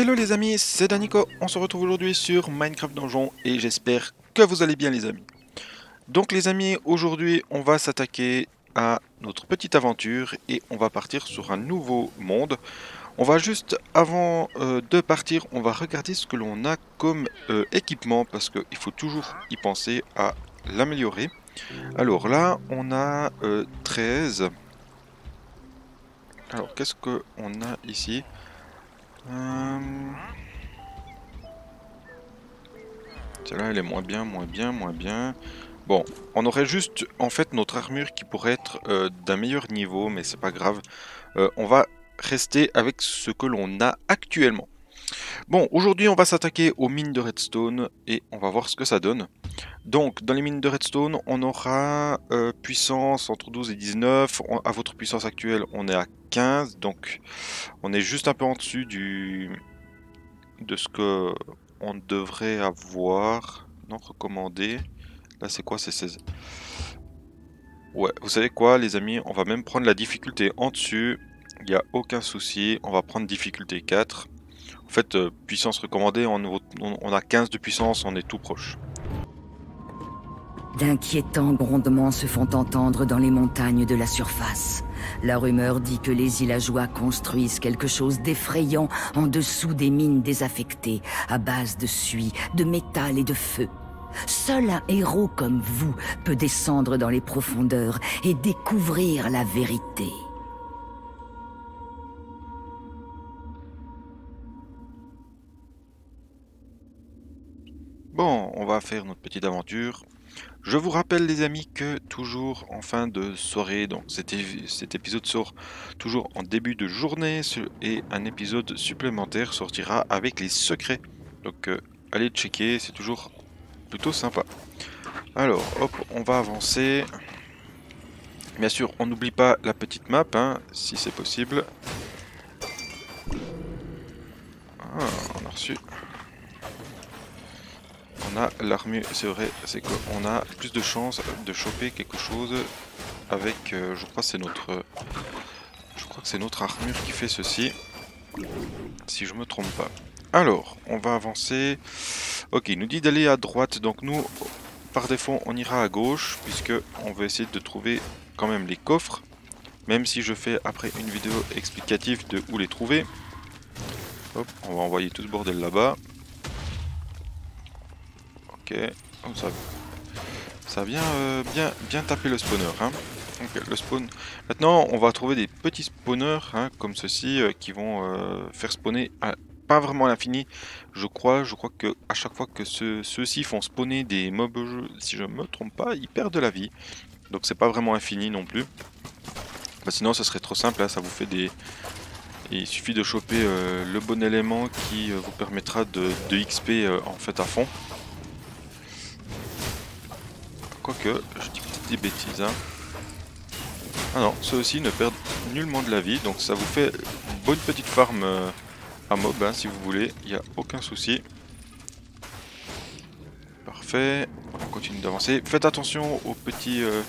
Hello les amis, c'est Danico, on se retrouve aujourd'hui sur Minecraft Donjon et j'espère que vous allez bien les amis. Donc les amis, aujourd'hui on va s'attaquer à notre petite aventure et on va partir sur un nouveau monde. On va juste, avant euh, de partir, on va regarder ce que l'on a comme euh, équipement parce qu'il faut toujours y penser à l'améliorer. Alors là, on a 13. Euh, Alors qu'est-ce qu'on a ici? Euh... Celle-là, elle est moins bien, moins bien, moins bien. Bon, on aurait juste en fait notre armure qui pourrait être euh, d'un meilleur niveau, mais c'est pas grave. Euh, on va rester avec ce que l'on a actuellement. Bon, aujourd'hui on va s'attaquer aux mines de redstone et on va voir ce que ça donne. Donc, dans les mines de redstone, on aura euh, puissance entre 12 et 19. à votre puissance actuelle, on est à 15. Donc, on est juste un peu en dessus du de ce que on devrait avoir. Non, recommandé. Là, c'est quoi? C'est 16. Ouais, vous savez quoi, les amis? On va même prendre la difficulté en dessus. Il n'y a aucun souci. On va prendre difficulté 4. En fait, euh, puissance recommandée, on, a 15 de puissance, on est tout proche. D'inquiétants grondements se font entendre dans les montagnes de la surface. La rumeur dit que les villageois construisent quelque chose d'effrayant en dessous des mines désaffectées, à base de suie, de métal et de feu. Seul un héros comme vous peut descendre dans les profondeurs et découvrir la vérité. Bon, on va faire notre petite aventure. Je vous rappelle les amis que toujours en fin de soirée, donc cet, épisode sort toujours en début de journée et un épisode supplémentaire sortira avec les secrets. Donc euh, allez checker, c'est toujours plutôt sympa. Alors hop, on va avancer. Bien sûr, on n'oublie pas la petite map, hein, si c'est possible. Ah, on a reçu l'armure, c'est vrai, c'est qu'on a plus de chances de choper quelque chose avec, euh, je crois c'est notre, je crois que c'est notre armure qui fait ceci, si je me trompe pas. Alors, on va avancer. Ok, il nous dit d'aller à droite, donc nous, par défaut, on ira à gauche, puisque on va essayer de trouver quand même les coffres, même si je fais après une vidéo explicative de où les trouver. Hop, on va envoyer tout ce bordel là-bas. Ok, ça, ça vient euh, bien, bien taper le spawner. Hein. Maintenant, on va trouver des petits spawners hein, comme ceci euh, qui vont euh, faire spawner pas vraiment à l'infini. Je crois, je crois que à chaque fois que ceux-ci font spawner des mobs, si je me trompe pas, ils perdent de la vie. Donc c'est pas vraiment infini non plus. Bah, sinon, ça serait trop simple. Hein, ça vous fait des, il suffit de choper le bon élément qui vous permettra de, de XP en fait à fond. Quoique, je dis peut-être des bêtises. Hein. Ah non, ceux aussi ne perdent nullement de la vie, donc ça vous fait une bonne petite farm euh, à mob hein, si vous voulez, il n'y a aucun souci. Parfait, on continue d'avancer. Faites attention aux petits, euh,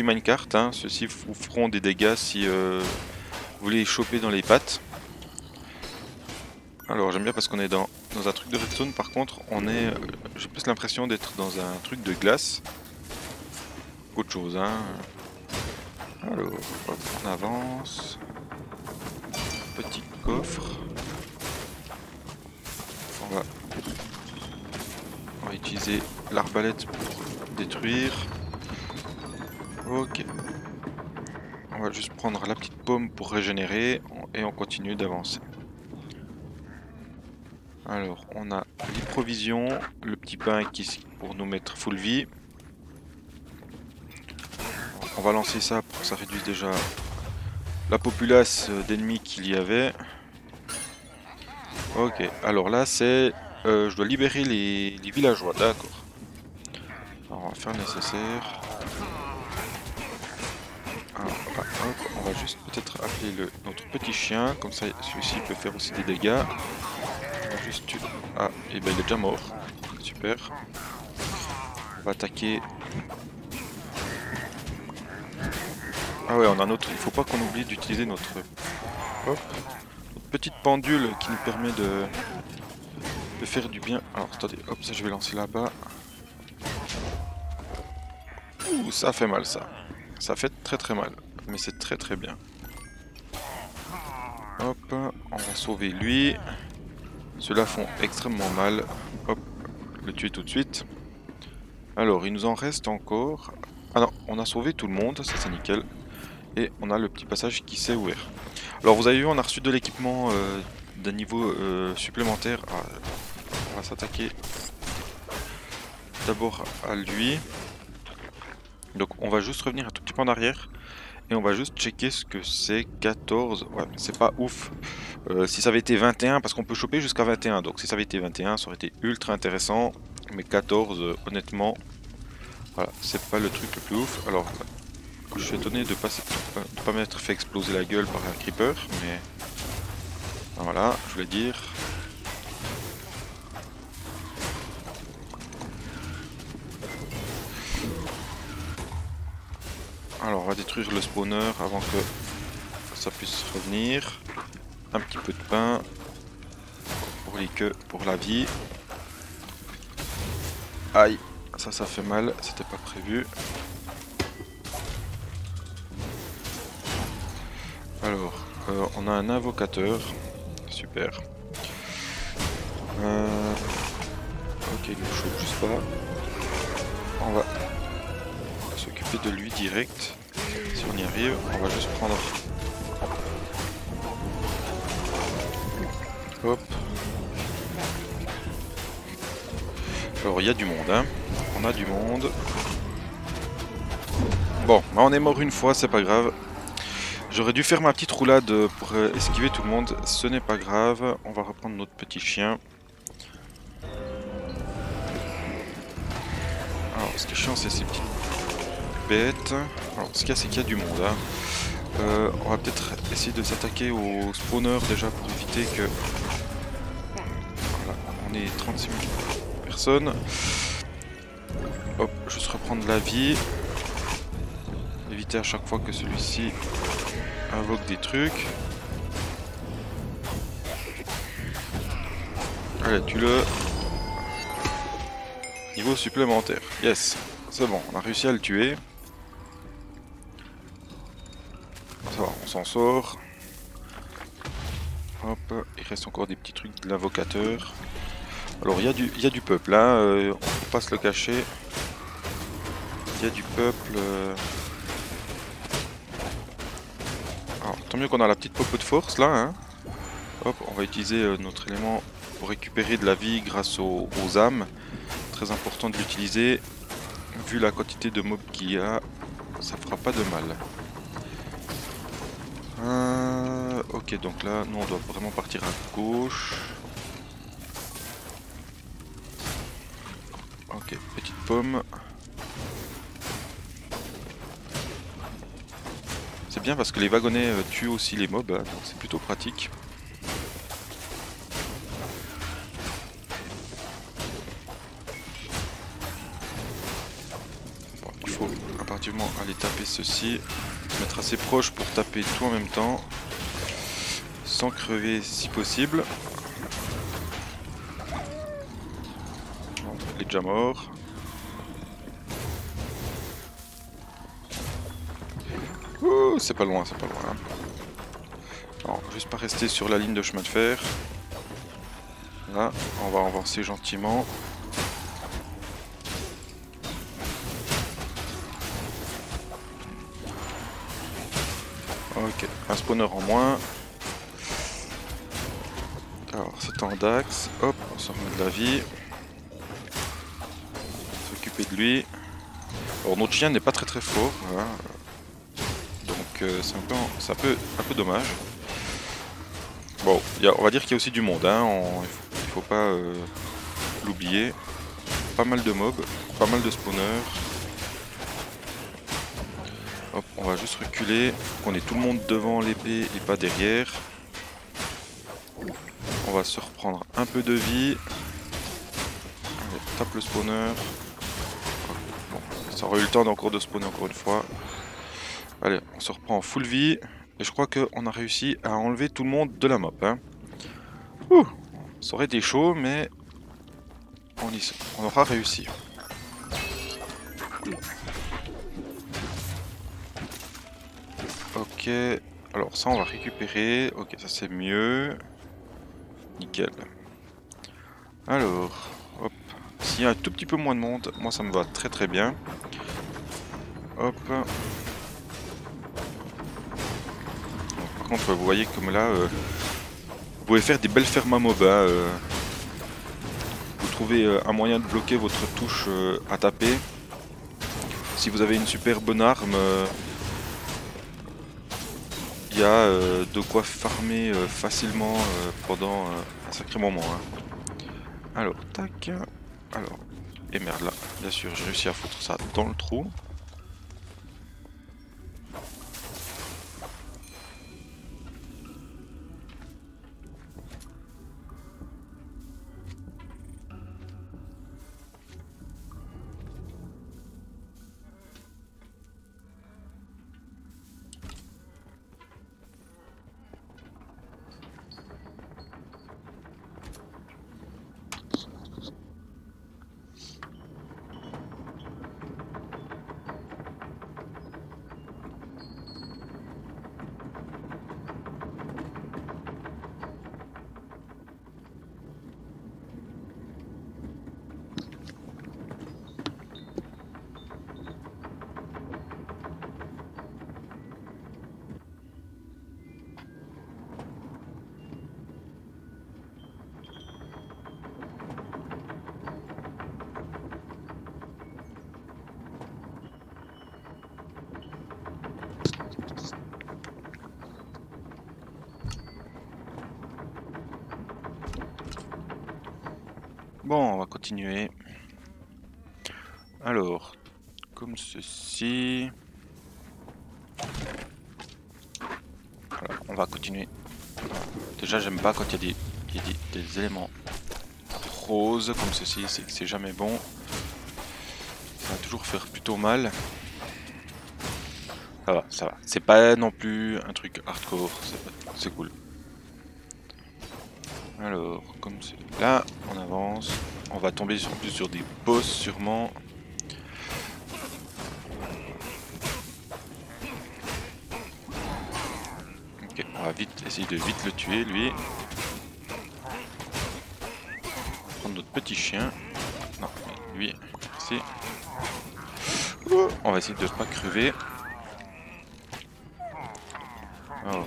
minecart, hein. ceux-ci vous feront des dégâts si euh, vous les choper dans les pattes. Alors j'aime bien parce qu'on est dans, un truc de redstone, par contre on est... Euh, j'ai plus l'impression d'être dans un truc de glace. Autre chose, hein. Alors, on avance. Petit coffre. On va, on va utiliser l'arbalète pour détruire. Ok. On va juste prendre la petite pomme pour régénérer et on continue d'avancer. Alors, on a les provisions, le petit pain qui pour nous mettre full vie. On va lancer ça pour que ça réduise déjà la populace d'ennemis qu'il y avait. Ok, alors là c'est... Euh, je dois libérer les, villageois, d'accord. On va faire le nécessaire. on va juste peut-être appeler le, notre petit chien, comme ça celui-ci peut faire aussi des dégâts Ah, et ben il est déjà mort. Super. On va attaquer. Ah ouais, on a notre. Il faut pas qu'on oublie d'utiliser notre. Hop. petite pendule qui nous permet de, de faire du bien. Alors attendez, hop, ça je vais lancer là-bas. Ouh, ça fait mal ça. Ça fait très très mal. Mais c'est très très bien. Hop, on va sauver lui. Ceux-là font extrêmement mal. Hop, le tuer tout de suite. Alors, il nous en reste encore. Ah non, on a sauvé tout le monde, ça c'est nickel. Et on a le petit passage qui s'est ouvert. Alors vous avez vu, on a reçu de l'équipement euh, d'un niveau euh, supplémentaire. On va s'attaquer d'abord à lui. Donc on va juste revenir un tout petit peu en arrière. Et on va juste checker ce que c'est 14. Ouais, c'est pas ouf. Euh, si ça avait été 21, parce qu'on peut choper jusqu'à 21. Donc si ça avait été 21, ça aurait été ultra intéressant. Mais 14, honnêtement, voilà, c'est pas le truc le plus ouf. Alors, je suis étonné de pas, pas m'être fait exploser la gueule par un creeper, mais voilà, je voulais dire. Alors on va détruire le spawner avant que ça puisse revenir. Un petit peu de pain pour les queues, pour la vie. Aïe, ça ça fait mal, c'était pas prévu. Alors, euh, on a un invocateur. Super. Euh, ok, il ne chauffe juste pas. On va s'occuper de lui direct. Si on y arrive, on va juste prendre... Alors il y a du monde, hein. On a du monde. Bon, bah, on est mort une fois, c'est pas grave. J'aurais dû faire ma petite roulade pour euh, esquiver tout le monde, ce n'est pas grave. On va reprendre notre petit chien. Alors, ce qui est chiant, c'est ces petites bêtes. Alors, ce qu'il y a, c'est qu'il y a du monde. Hein. Euh, on va peut-être essayer de s'attaquer aux spawners déjà pour éviter que... Voilà, on est 36 000 personnes. Hop, juste reprendre la vie. Éviter à chaque fois que celui-ci invoque des trucs. Allez, tu le Niveau supplémentaire. Yes, c'est bon, on a réussi à le tuer. Ça va, on s'en sort. Hop, il reste encore des petits trucs de l'invocateur. Alors, il y, y, a du peuple, hein, euh, peut pas se le cacher. Il y a du peuple... Euh, tant mieux qu'on a la petite popo de force là. Hein. Hop, on va utiliser euh, notre élément pour récupérer de la vie grâce aux, âmes. Très important de l'utiliser. Vu la quantité de mobs qu'il y a, ça fera pas de mal. Euh, ok, donc là, nous on doit vraiment partir à gauche. Petite pomme. parce que les wagonnets euh, tuent aussi les mobs, hein, donc c'est plutôt pratique. il faut impérativement aller taper ceci, mettre assez proche pour taper tout en même temps, sans crever si possible. il est déjà mort. C'est pas loin, c'est pas loin. Alors, juste pas rester sur la ligne de chemin de fer. Là, on va avancer gentiment. Ok, un spawner en moins. Alors, c'est en dax. Hop, on se remet de la vie. S'occuper de lui. Alors, notre chien n'est pas très très fort. Voilà c'est un, peu, dommage. Bon, on va dire qu'il y a aussi du monde, hein, il, faut, pas euh, l'oublier. Pas mal de mobs, pas mal de spawners. On va juste reculer, qu'on ait tout le monde devant l'épée et pas derrière. On va se reprendre un peu de vie. tape le spawner. Ça aurait eu le temps d'encore de spawner encore une fois. Allez, on se reprend en full vie. Et je crois qu'on a réussi à enlever tout le monde de la map. Hein. Ça aurait été chaud, mais on, y... on aura réussi. Ok, alors ça on va récupérer. Ok, ça c'est mieux. Nickel. Alors, hop. S'il y a un tout petit peu moins de monde, moi ça me va très très bien. Hop. Contre, vous voyez comme là, euh, vous pouvez faire des belles fermes à mob. Hein, euh. Vous trouvez euh, un moyen de bloquer votre touche à taper. Si vous avez une super bonne arme, il y a de quoi farmer facilement pendant un sacré moment. Hein. Alors, tac. Alors, et merde là, bien sûr, j'ai réussi à foutre ça dans le trou. Bon, on va continuer. Alors, comme ceci. on va continuer. Déjà, j'aime pas quand il y a, des, éléments roses comme ceci, c'est jamais bon. Ça va toujours faire plutôt mal. Ça va, ça va. C'est pas non plus un truc hardcore, c'est cool. Alors, c'est là, on avance. On va tomber sur plus sur des boss sûrement. Ok, on va vite essayer de vite le tuer lui. On va prendre notre petit chien. Non, lui, ici. On va essayer de ne pas crever. Oh.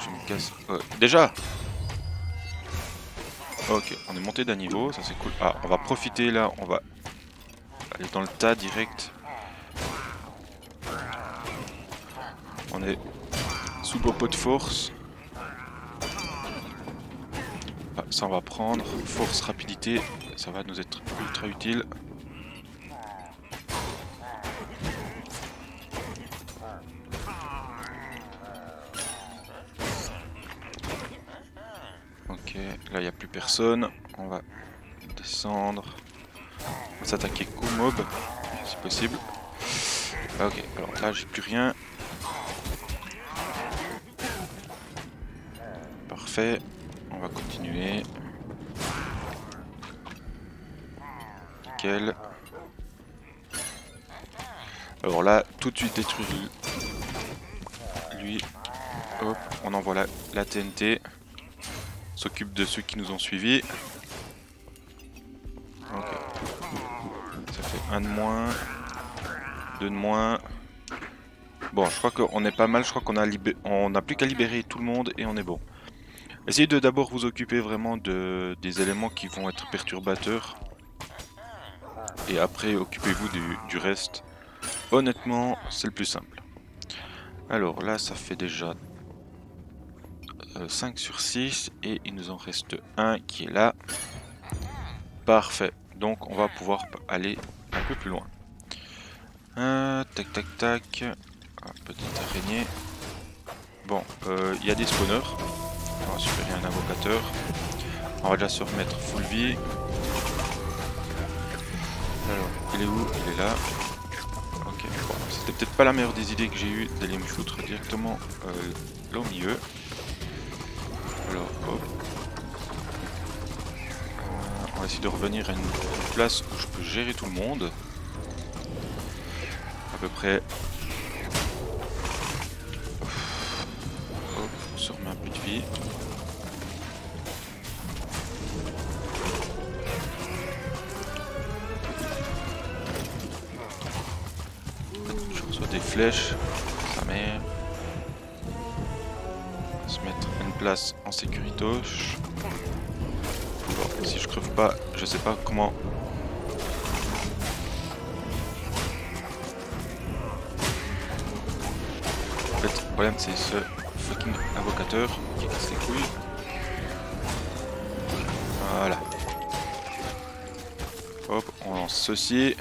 Je me casse. Oh, déjà Ok, on est monté d'un niveau, ça c'est cool. Ah, on va profiter là, on va aller dans le tas direct. On est sous beau pot de force. Ah, ça on va prendre. Force, rapidité, ça va nous être ultra utile. Là, il n'y a plus personne. On va descendre. On va s'attaquer qu'au mob, si possible. Ah, ok, alors là, j'ai plus rien. Parfait. On va continuer. Nickel. Alors là, tout de suite détruire lui. Hop, on envoie la TNT s'occupe de ceux qui nous ont suivis. Ça fait un de moins. Deux de moins. Bon, je crois qu'on est pas mal. Je crois qu'on a, on n'a plus qu'à libérer tout le monde et on est bon. Essayez de d'abord vous occuper vraiment de, des éléments qui vont être perturbateurs. Et après, occupez-vous du, du reste. Honnêtement, c'est le plus simple. Alors là, ça fait déjà 5 euh, sur 6 et il nous en reste un qui est là. Parfait. Donc on va pouvoir aller un peu plus loin. Euh, tac tac tac. petite araignée. Bon, euh, il y a des spawners. On va supprimer un invocateur. On va déjà se remettre full vie. Alors, il est où? Il est là. Ok, C'était peut-être pas la meilleure des idées que j'ai eu d'aller me foutre directement là au milieu. Hop. Euh, on va essayer de revenir à une place où je peux gérer tout le monde. À peu près. Hop, on se remet un peu de vie. Je reçois des flèches. Sa mère. On va se mettre une place sécurité. Bon, si je creve pas, je sais pas comment. En fait, le problème c'est ce fucking invocateur qui casse les couilles. Voilà. Hop, on lance ceci.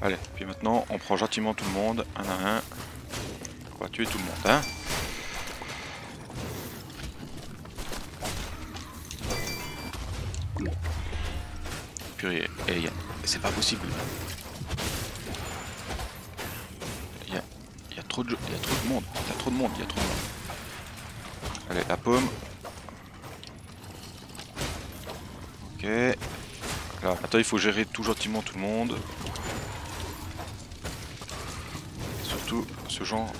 Allez, puis maintenant on prend gentiment tout le monde, un à un. On va tuer tout le monde, hein. C'est pas possible. Il y a, trop de, monde, il y a trop de monde, il y a trop de monde. Allez, la pomme. Ok. Là, attends, il faut gérer tout gentiment tout le monde. Surtout ce genre.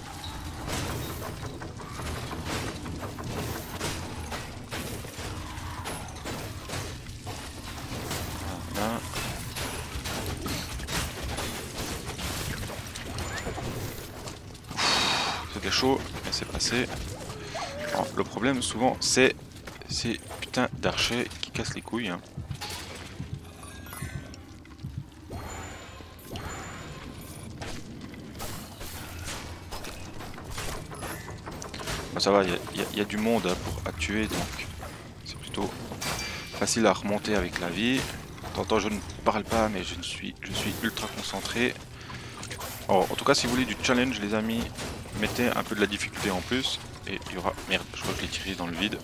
Mais c'est passé. Le problème souvent c'est ces putains d'archers qui cassent les couilles. hein. Ça va, il y, a- du monde hein, pour à tuer, donc c'est plutôt facile à remonter avec la vie. Tantôt je ne parle pas, mais je, ne suis, je suis ultra concentré. En tout cas, si vous voulez du challenge, les amis, mettez un peu de la difficulté en plus. Et il y aura... Merde, je crois que je l'ai tiré dans le vide.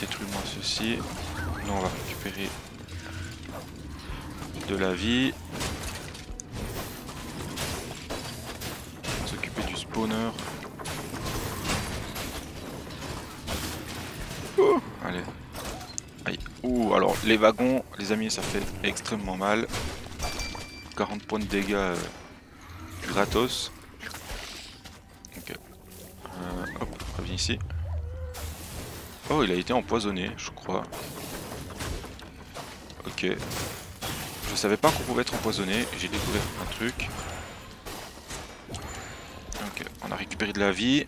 Détruis-moi ceci. Nous, on va récupérer de la vie. S'occuper du spawner. Oh, allez. Aïe. Ouh, alors les wagons, les amis, ça fait extrêmement mal. 40 points de dégâts euh, gratos. Ok. Euh, hop, reviens ici. Oh, il a été empoisonné, je crois. Ok. Je savais pas qu'on pouvait être empoisonné, j'ai découvert un truc. Ok, on a récupéré de la vie.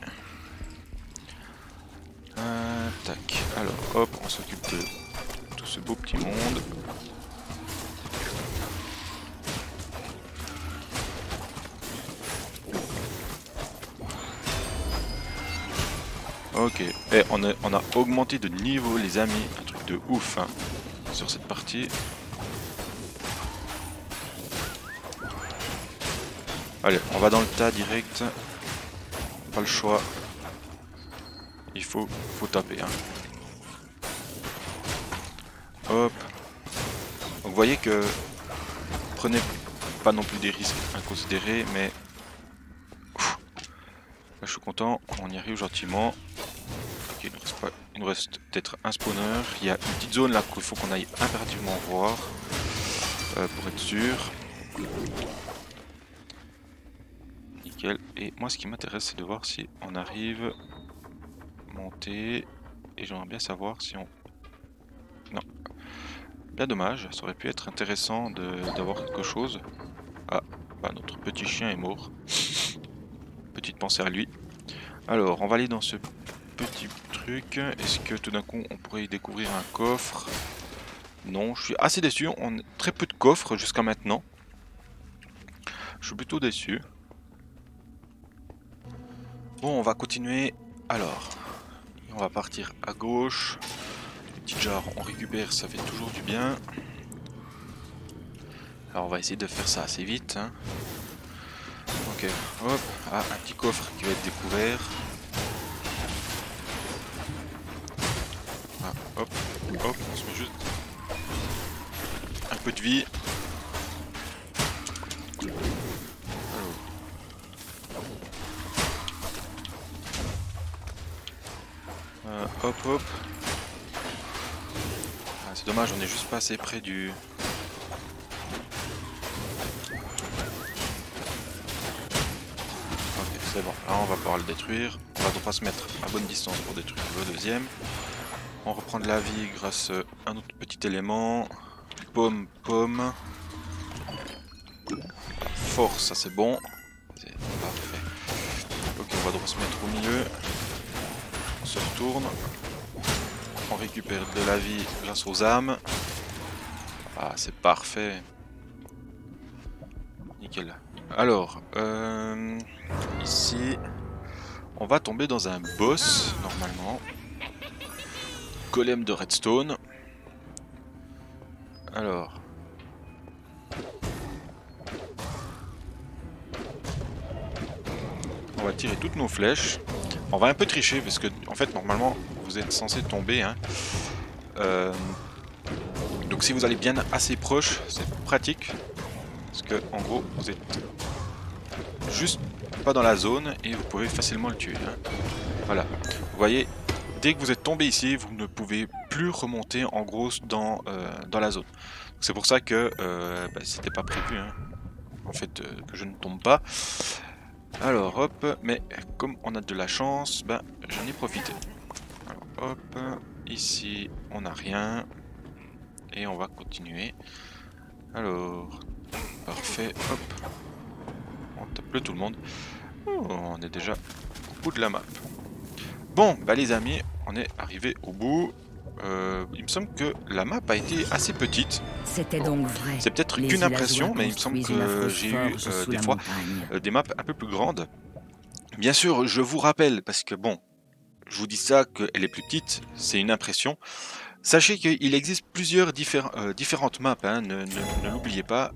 On a, augmenté de niveau les amis, un truc de ouf hein, sur cette partie. Allez, on va dans le tas direct. Pas le choix. Il faut, taper. Hein. Hop. Donc vous voyez que prenez pas non plus des risques inconsidérés, mais là je suis content, on y arrive gentiment. Nous reste peut-être un spawner. Il y a une petite zone là qu'il faut qu'on aille impérativement voir euh, pour être sûr. Nickel. Et moi, ce qui m'intéresse, c'est de voir si on arrive monter. Et j'aimerais bien savoir si on. Non. Bien dommage. Ça aurait pu être intéressant d'avoir quelque chose. Ah, bah notre petit chien est mort. Petite pensée à lui. Alors, on va aller dans ce petit Est-ce que tout d'un coup, on pourrait y découvrir un coffre? Non, je suis assez déçu. On a très peu de coffres jusqu'à maintenant. Je suis plutôt déçu. Bon, on va continuer. Alors, on va partir à gauche. Les petits jars, on récupère, ça fait toujours du bien. Alors, on va essayer de faire ça assez vite. hein. Ok, hop. Ah, un petit coffre qui va être découvert. Peu de vie. Euh, hop hop. Ah, c'est dommage, on est juste pas assez près du... C'est bon. Là, on va pouvoir le détruire. On va devoir se mettre à bonne distance pour détruire le deuxième. On reprend de la vie grâce à un autre petit élément. Pomme, pomme. Force, ça c'est bon. Parfait. Ok, on va devoir se mettre au milieu. On se retourne. On récupère de la vie grâce aux âmes. Ah, c'est parfait. Nickel. Alors, euh, ici, on va tomber dans un boss, normalement. Golem de redstone. Alors. On va tirer toutes nos flèches. On va un peu tricher parce que, en fait, normalement, vous êtes censé tomber. Hein. Euh, donc si vous allez bien assez proche, c'est pratique. Parce que, en gros, vous êtes juste pas dans la zone et vous pouvez facilement le tuer. Hein. Voilà. Vous voyez, dès que vous êtes tombé ici, vous ne pouvez plus remonter en gros dans, euh, dans la zone. C'est pour ça que euh, bah, c'était pas prévu, hein. en fait, euh, que je ne tombe pas. Alors hop, mais comme on a de la chance, ben j'en ai profité. Alors hop, ici on n'a rien. Et on va continuer. Alors, parfait, hop. On tape le tout le monde. Oh, on est déjà au bout de la map. Bon, bah les amis, on est arrivé au bout. Euh, il me semble que la map a été assez petite. C'était donc vrai. C'est peut-être qu'une impression, mais il me semble que j'ai eu euh, des fois euh, des maps un peu plus grandes. Bien sûr, je vous rappelle, parce que bon, je vous dis ça, qu'elle est plus petite, c'est une impression. Sachez qu'il existe plusieurs différentes maps, hein, ne, ne l'oubliez pas,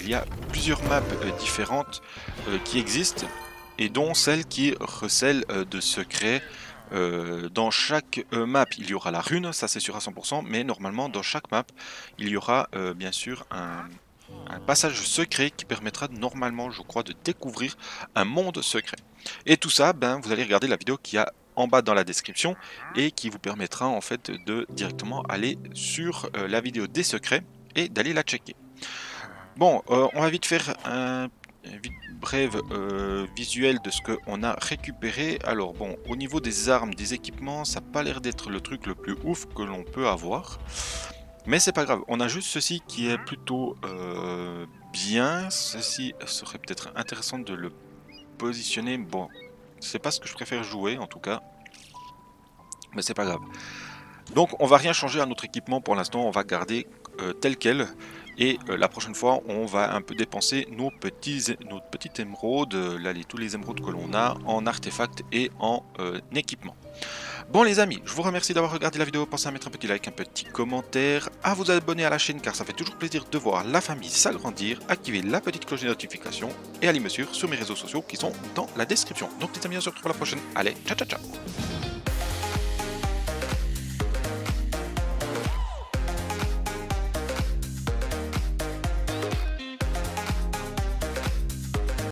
il y a plusieurs maps différentes qui existent, et dont celle qui recèle de secrets, euh, dans chaque euh, map, il y aura la rune, ça c'est sûr à 100%, mais normalement dans chaque map, il y aura euh, bien sûr un, passage secret qui permettra normalement, je crois, de découvrir un monde secret. Et tout ça, ben, vous allez regarder la vidéo qui a en bas dans la description et qui vous permettra en fait de directement aller sur la vidéo des secrets et d'aller la checker. Bon, on va vite faire un brève euh, visuel de ce qu'on a récupéré. Alors bon, au niveau des armes, des équipements, ça n'a pas l'air d'être le truc le plus ouf que l'on peut avoir. Mais c'est pas grave, on a juste ceci qui est plutôt euh, bien. Ceci serait peut-être intéressant de le positionner. Bon, c'est pas ce que je préfère jouer en tout cas. Mais c'est pas grave. Donc on va rien changer à notre équipement pour l'instant, on va garder euh, tel quel. Et euh, la prochaine fois, on va un peu dépenser nos petits, nos petites émeraudes, euh, tous les émeraudes que l'on a, en artefacts et en euh, équipement. Bon les amis, je vous remercie d'avoir regardé la vidéo, pensez à mettre un petit like, un petit commentaire, à vous abonner à la chaîne car ça fait toujours plaisir de voir la famille s'agrandir, activer la petite cloche de notification et allez me suivre sur mes réseaux sociaux qui sont dans la description. Donc les amis, on se retrouve la prochaine. Allez, ciao ciao ciao